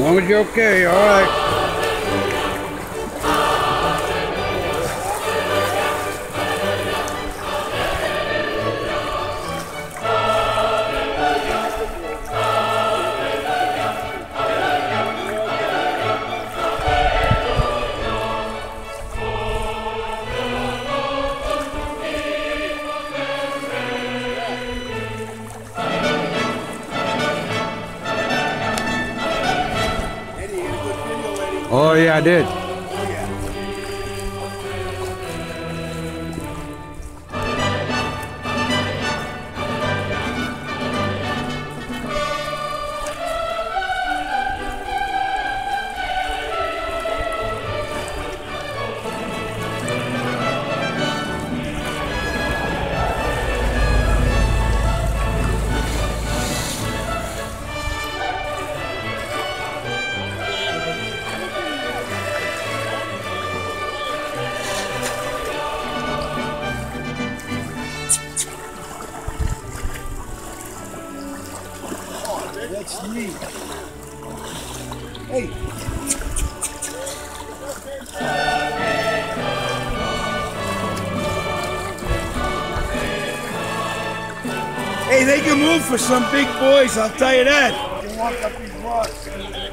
long as you're okay, all Oh, yeah, I did. Hey. Hey, they can move for some big boys, I'll tell you that. Can walk up these rocks.